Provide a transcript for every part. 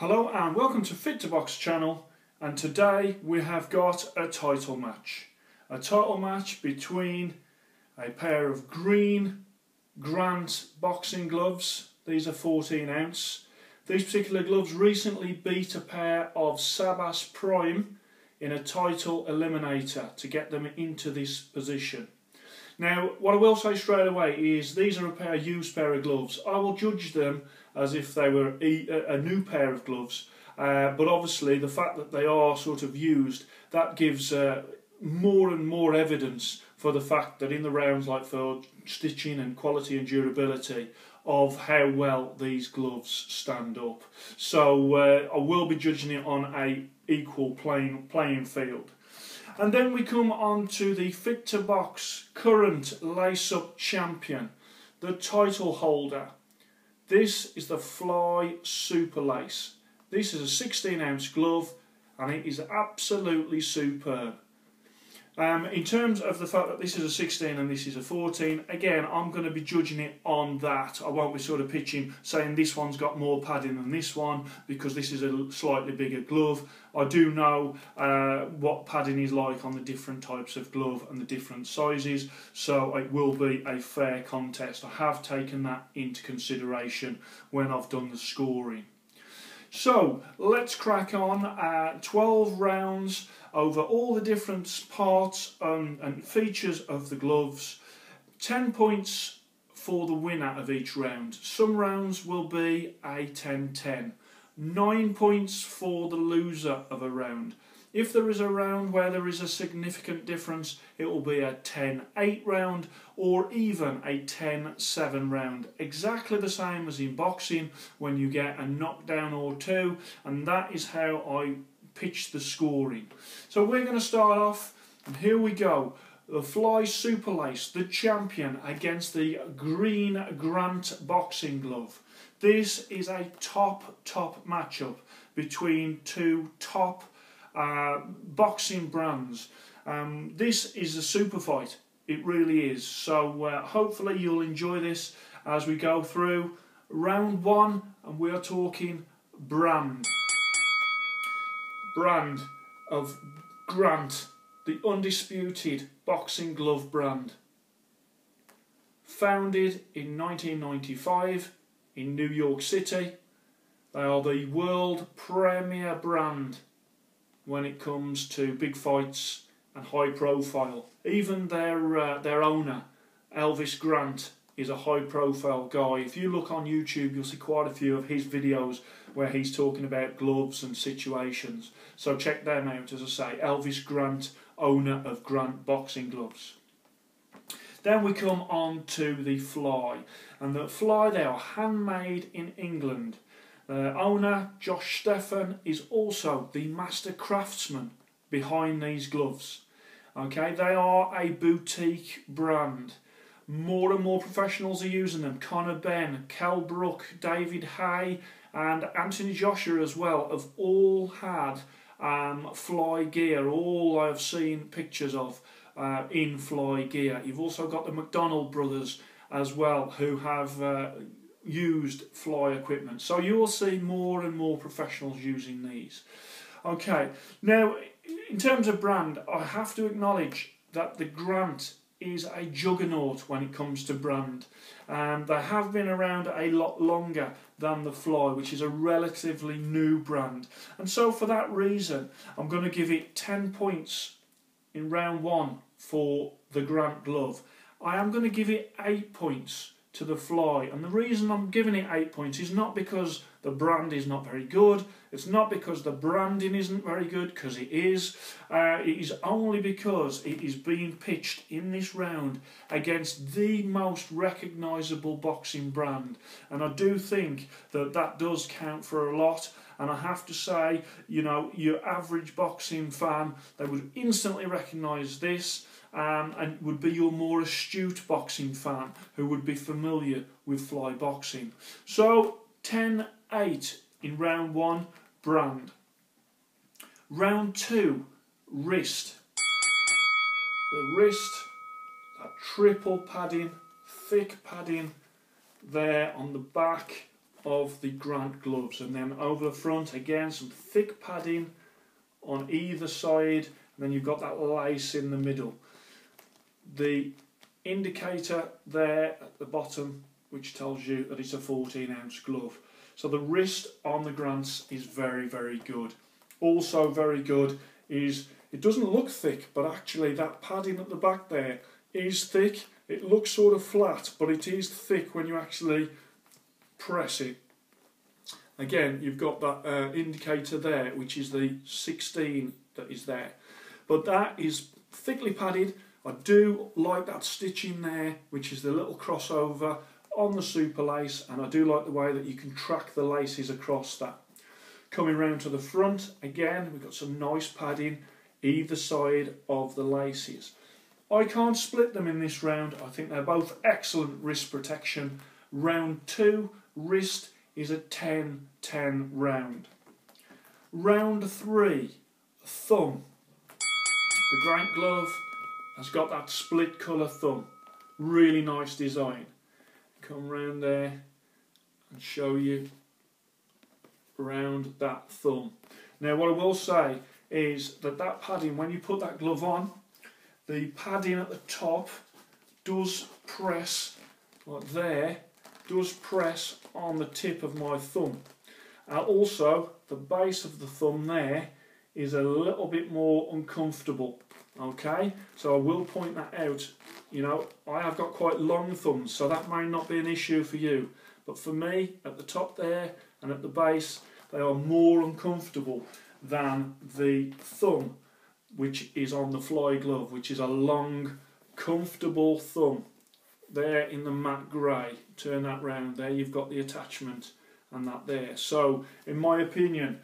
Hello and welcome to Fit to Box channel and today we have got a title match. A title match between a pair of green Grant boxing gloves. These are 14 ounce. These particular gloves recently beat a pair of Sabas Prime in a title eliminator to get them into this position. Now, what I will say straight away is these are a pair used pair of gloves. I will judge them as if they were a, new pair of gloves, uh, but obviously the fact that they are sort of used, that gives uh, more and more evidence for the fact that in the rounds like for stitching and quality and durability of how well these gloves stand up. So uh, I will be judging it on a equal playing playing field. And then we come on to the Fit to Box current lace up champion, the title holder. This is the Fly Super Lace. This is a 16 ounce glove and it is absolutely superb. Um, in terms of the fact that this is a 16 and this is a 14, again, I'm going to be judging it on that. I won't be sort of pitching saying this one's got more padding than this one because this is a slightly bigger glove. I do know uh, what padding is like on the different types of glove and the different sizes, so it will be a fair contest. I have taken that into consideration when I've done the scoring. So let's crack on. Uh, 12 rounds over all the different parts um, and features of the gloves. 10 points for the winner of each round. Some rounds will be a 10-10. 9 points for the loser of a round. If there is a round where there is a significant difference, it will be a 10-8 round or even a 10-7 round. Exactly the same as in boxing when you get a knockdown or two and that is how I pitch the scoring. So we're going to start off and here we go. The Fly Super Lace, the champion against the Green Grant boxing glove. This is a top, top matchup between two top uh, boxing brands. Um, this is a super fight. It really is. So uh, hopefully you'll enjoy this as we go through round one and we are talking brand. Brand of Grant, the undisputed boxing glove brand. Founded in 1995 in New York City, they are the world premier brand when it comes to big fights and high profile. Even their uh, their owner, Elvis Grant, is a high profile guy. If you look on YouTube, you'll see quite a few of his videos where he's talking about gloves and situations. So check them out, as I say. Elvis Grant, owner of Grant Boxing Gloves. Then we come on to the fly. And the fly, they are handmade in England. The owner, Josh Stephan, is also the master craftsman behind these gloves. Okay, they are a boutique brand. More and more professionals are using them. Conor Benn, Kell Brook, David Haye, and Anthony Joshua as well have all had um, fly gear. All I've seen pictures of uh, in fly gear. You've also got the McDonnell brothers as well, who have uh, used fly equipment. So you will see more and more professionals using these. Okay, now in terms of brand, I have to acknowledge that the Grant is a juggernaut when it comes to brand. Um, they have been around a lot longer than the Fly, which is a relatively new brand. And so for that reason, I'm going to give it 10 points in round one for the Grant glove. I am going to give it 8 points to the fly. And the reason I'm giving it 8 points is not because the brand is not very good, it's not because the branding isn't very good, because it is. Uh, it is only because it is being pitched in this round against the most recognisable boxing brand. And I do think that that does count for a lot. And I have to say, you know, your average boxing fan, they would instantly recognise this um, and would be your more astute boxing fan who would be familiar with fly boxing. So 10 8 in round one, brand. Round two, wrist. The wrist, that triple padding, thick padding there on the back of the Grant gloves and then over the front again some thick padding on either side and then you've got that lace in the middle. The indicator there at the bottom which tells you that it's a 14 ounce glove. So the wrist on the Grants is very very good. Also very good is it doesn't look thick but actually that padding at the back there is thick. It looks sort of flat but it is thick when you actually press it. Again, you've got that uh, indicator there, which is the 16 that is there. But that is thickly padded. I do like that stitching there, which is the little crossover on the super lace, and I do like the way that you can track the laces across that. Coming round to the front, again, we've got some nice padding either side of the laces. I can't split them in this round. I think they're both excellent wrist protection. Round two, wrist is a 10 10 round. Round three, thumb. The Grant glove has got that split colour thumb. Really nice design. Come round there and show you around that thumb. Now what I will say is that that padding, when you put that glove on, the padding at the top does press like there does press on the tip of my thumb. Uh, also, the base of the thumb there is a little bit more uncomfortable. Okay, so I will point that out. You know, I have got quite long thumbs, so that may not be an issue for you. But for me, at the top there and at the base, they are more uncomfortable than the thumb, which is on the fly glove, which is a long, comfortable thumb there in the matte grey turn that round there you've got the attachment and that there so in my opinion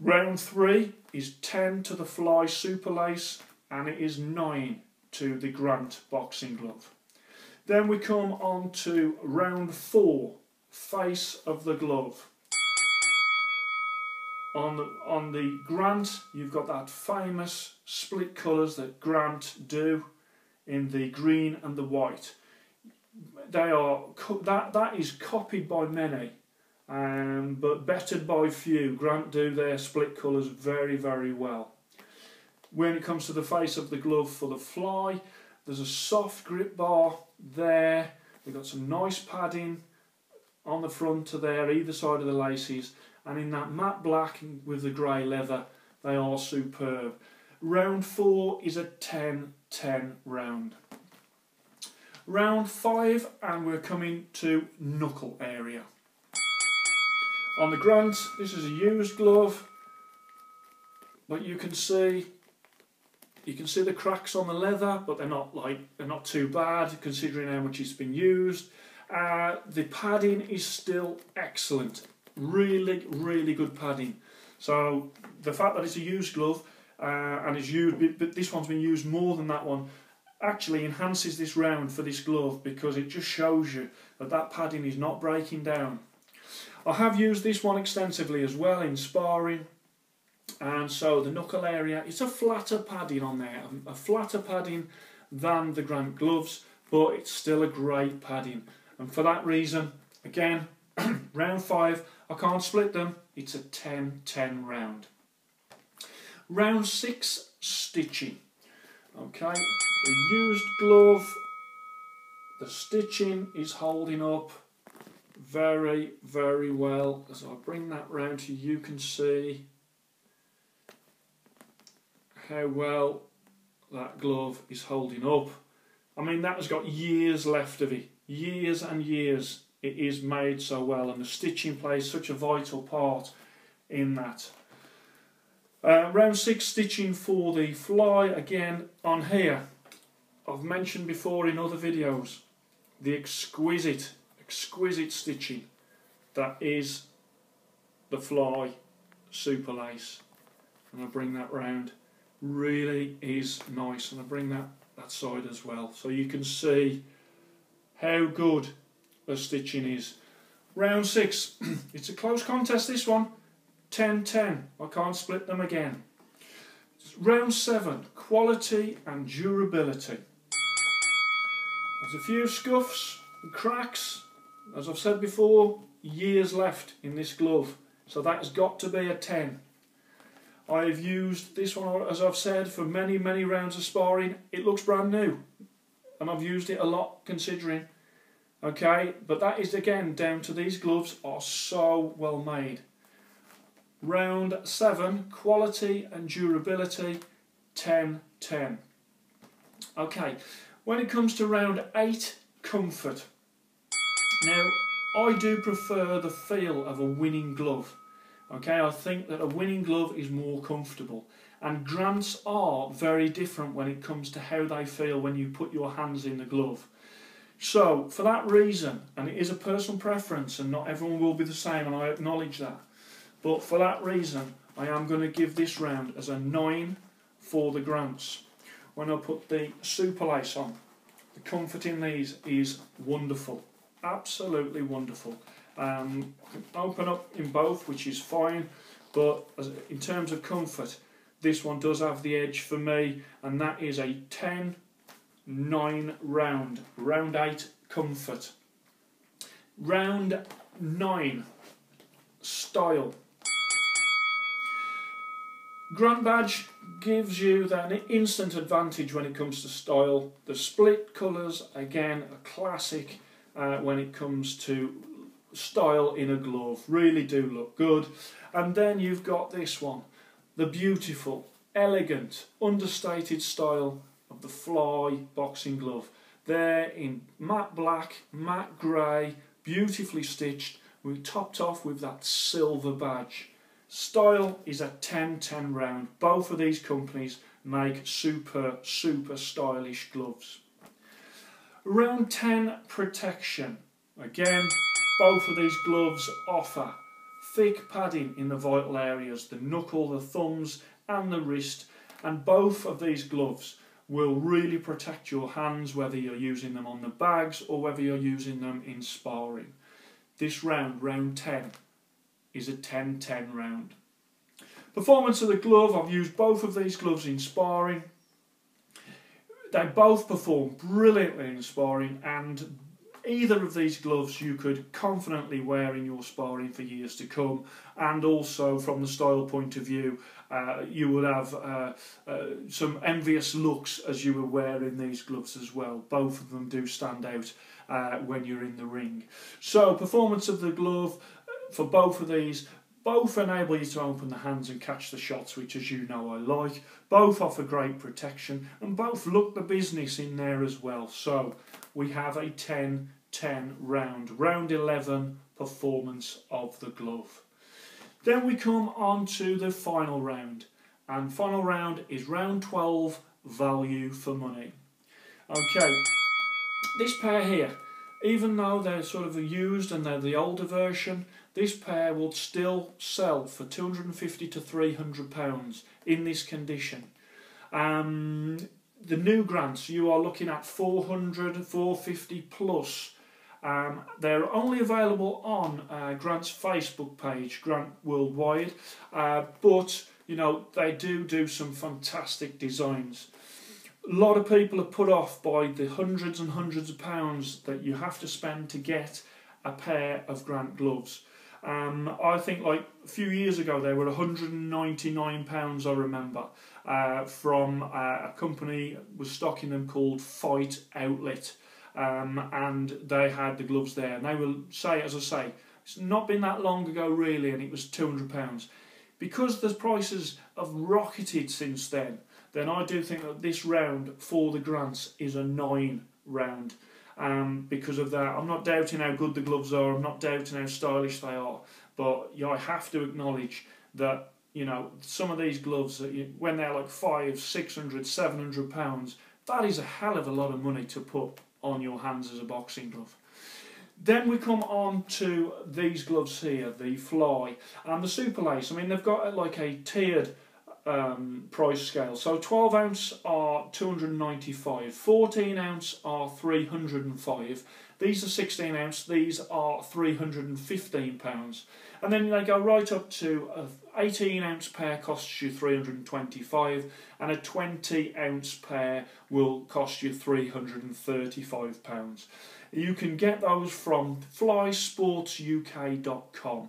round three is 10 to the fly super lace and it is 9 to the Grant boxing glove. Then we come on to round four face of the glove. On the, on the Grant you've got that famous split colours that Grant do in the green and the white. They are that that is copied by many, um, but bettered by few. Grant do their split colours very very well. When it comes to the face of the glove for the fly, there's a soft grip bar there. We've got some nice padding on the front to there, either side of the laces, and in that matte black with the grey leather, they are superb. Round four is a 10-10 round. Round five, and we're coming to knuckle area. On the Grant, this is a used glove, but you can see you can see the cracks on the leather, but they're not like they're not too bad considering how much it's been used. Uh, the padding is still excellent, really, really good padding. So the fact that it's a used glove uh, and it's used, but this one's been used more than that one actually enhances this round for this glove because it just shows you that that padding is not breaking down. I have used this one extensively as well in sparring. And so the knuckle area, it's a flatter padding on there, a flatter padding than the Grant gloves but it's still a great padding. And for that reason again round 5 I can't split them it's a 10-10 round. Round 6 stitching. Okay the used glove, the stitching is holding up very, very well. As I bring that round to you, can see how well that glove is holding up. I mean, that has got years left of it. Years and years it is made so well, and the stitching plays such a vital part in that. Uh, round six stitching for the fly again on here I've mentioned before in other videos the exquisite, exquisite stitching that is the fly super lace. And I bring that round. Really is nice and I bring that that side as well. So you can see how good the stitching is. Round six it's a close contest this one. 10-10 I can't split them again. Round seven quality and durability. There's a few scuffs and cracks, as I've said before, years left in this glove, so that has got to be a 10. I've used this one, as I've said, for many, many rounds of sparring. It looks brand new, and I've used it a lot considering. Okay, but that is again down to these gloves are so well made. Round 7, quality and durability, 10 10. Okay, when it comes to round 8, comfort. Now, I do prefer the feel of a winning glove. Okay, I think that a winning glove is more comfortable. And grants are very different when it comes to how they feel when you put your hands in the glove. So, for that reason, and it is a personal preference, and not everyone will be the same, and I acknowledge that. But for that reason, I am going to give this round as a 9 for the grants. When I put the super lace on, the comfort in these is wonderful. Absolutely wonderful. Um, open up in both, which is fine, but as, in terms of comfort, this one does have the edge for me, and that is a 10 9 round. Round 8 comfort. Round 9 style. Grant Badge gives you that instant advantage when it comes to style. The split colours, again, a classic uh, when it comes to style in a glove. Really do look good. And then you've got this one, the beautiful, elegant, understated style of the Fly boxing glove. They're in matte black, matte grey, beautifully stitched, we topped off with that silver badge. Style is a 10-10 round. Both of these companies make super, super stylish gloves. Round 10 protection. Again, both of these gloves offer thick padding in the vital areas, the knuckle, the thumbs and the wrist. And both of these gloves will really protect your hands whether you're using them on the bags or whether you're using them in sparring. This round, round 10, is a 10-10 round. Performance of the glove, I've used both of these gloves in sparring. They both perform brilliantly in sparring and either of these gloves you could confidently wear in your sparring for years to come. And also from the style point of view uh, you would have uh, uh, some envious looks as you were wearing these gloves as well. Both of them do stand out uh, when you're in the ring. So performance of the glove uh, for both of these both enable you to open the hands and catch the shots, which, as you know, I like. Both offer great protection, and both look the business in there as well. So we have a 10 10 round, round 11 performance of the glove. Then we come on to the final round, and final round is round 12 value for money. Okay, this pair here, even though they're sort of used and they're the older version, this pair will still sell for 250 to 300 pounds in this condition. Um, the new grants you are looking at 400 450 plus um, they're only available on uh, Grant's Facebook page, Grant Worldwide, uh, but you know they do do some fantastic designs. A lot of people are put off by the hundreds and hundreds of pounds that you have to spend to get a pair of Grant gloves. Um, I think like a few years ago they were 199 pounds. I remember uh, from uh, a company was stocking them called Fight Outlet um, and they had the gloves there. And they will say, as I say, it's not been that long ago really, and it was two hundred pounds. Because the prices have rocketed since then, then I do think that this round for the grants is a nine round. Um, because of that, I'm not doubting how good the gloves are. I'm not doubting how stylish they are. But yeah, I have to acknowledge that you know some of these gloves, when they're like five, six hundred, seven hundred pounds, that is a hell of a lot of money to put on your hands as a boxing glove. Then we come on to these gloves here, the Fly and the Super Lace. I mean, they've got like a tiered um, price scale. So 12 ounce are 295, 14 ounce are 305. These are 16 ounce, these are 315 pounds. And then they go right up to a 18 ounce pair costs you 325 and a 20 ounce pair will cost you 335 pounds. You can get those from flysportsuk.com.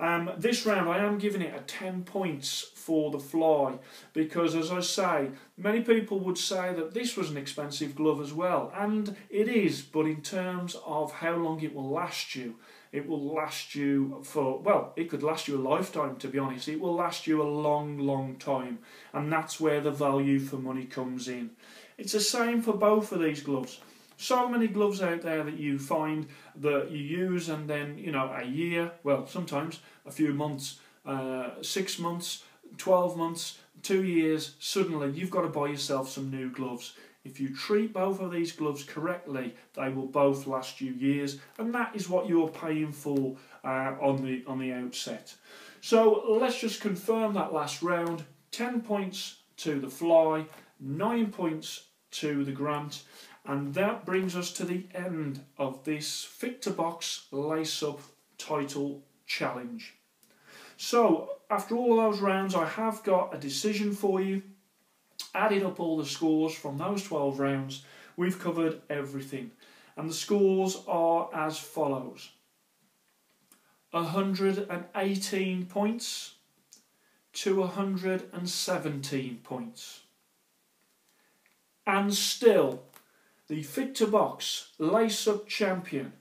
Um, this round I am giving it a 10 points for the fly because as I say many people would say that this was an expensive glove as well and it is but in terms of how long it will last you it will last you for well it could last you a lifetime to be honest. It will last you a long long time and that's where the value for money comes in. It's the same for both of these gloves so many gloves out there that you find that you use and then you know a year well sometimes a few months uh, six months 12 months two years suddenly you've got to buy yourself some new gloves. If you treat both of these gloves correctly they will both last you years and that is what you're paying for uh, on the on the outset. So let's just confirm that last round. 10 points to the fly 9 points to the grant and that brings us to the end of this Fit to Box Lace Up title challenge. So, after all those rounds, I have got a decision for you. Added up all the scores from those 12 rounds, we've covered everything. And the scores are as follows 118 points to 117 points. And still, the Fit to Box Lace Up Champion,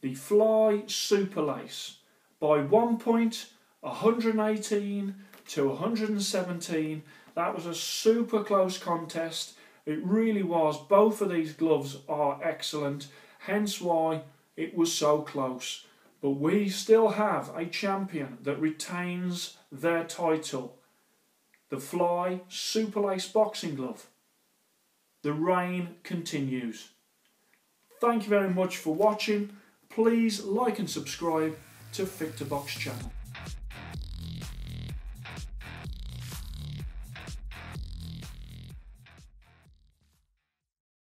the Fly Super Lace, by one point, 118 to 117. That was a super close contest. It really was. Both of these gloves are excellent, hence why it was so close. But we still have a champion that retains their title the Fly Super Lace Boxing Glove. The reign continues. Thank you very much for watching. Please like and subscribe to to channel.